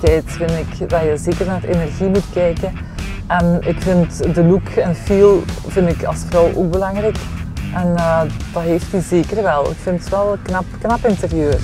Tijd vind ik dat je zeker naar energie moet kijken. En ik vind de look en feel vind ik als vrouw ook belangrijk. En uh, dat heeft hij zeker wel. Ik vind het wel een knap, knap interieur.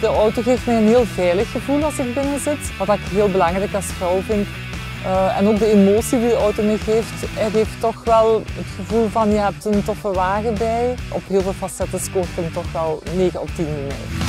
De auto geeft mij een heel veilig gevoel als ik binnen zit. Wat ik heel belangrijk als vrouw vind. Uh, en ook de emotie die de auto me geeft. Hij geeft toch wel het gevoel van je hebt een toffe wagen bij. Op heel veel facetten scoort hem toch wel 9 op 10 in mij.